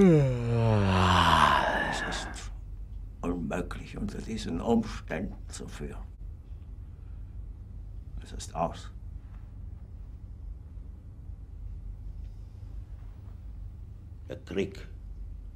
Es ist unmöglich, unter diesen Umständen zu führen. Es ist aus. Der Krieg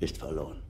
ist verloren.